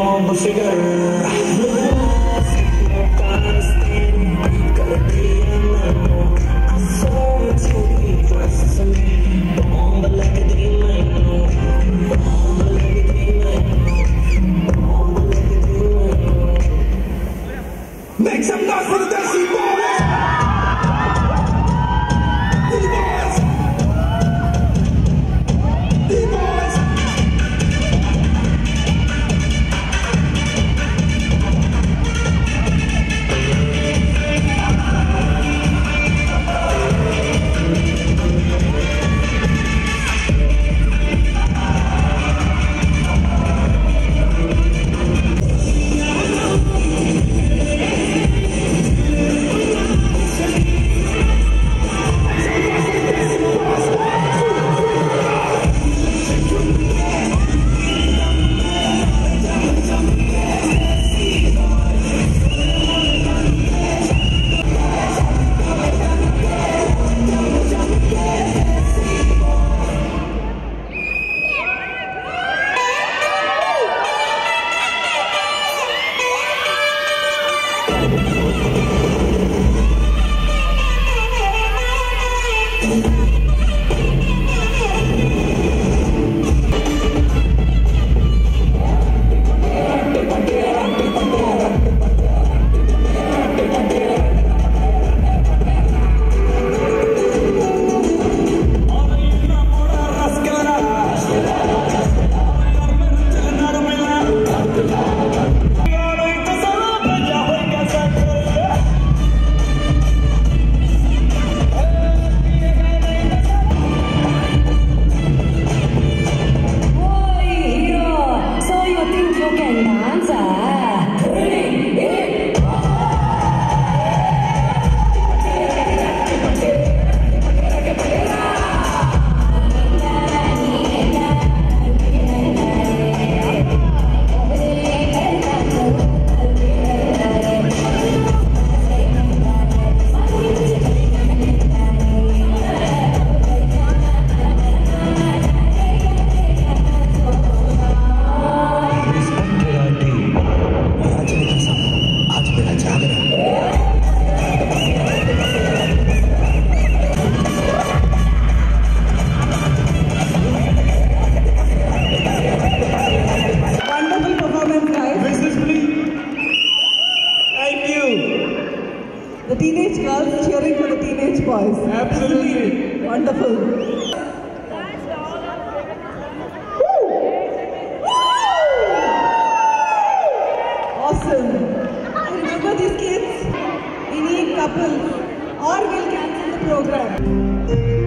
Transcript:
on my Make some noise for the Desi Boy! Boy, general girls cheering for the teenage boys. Absolutely. Wonderful. these kids, couples or we'll cancel the program.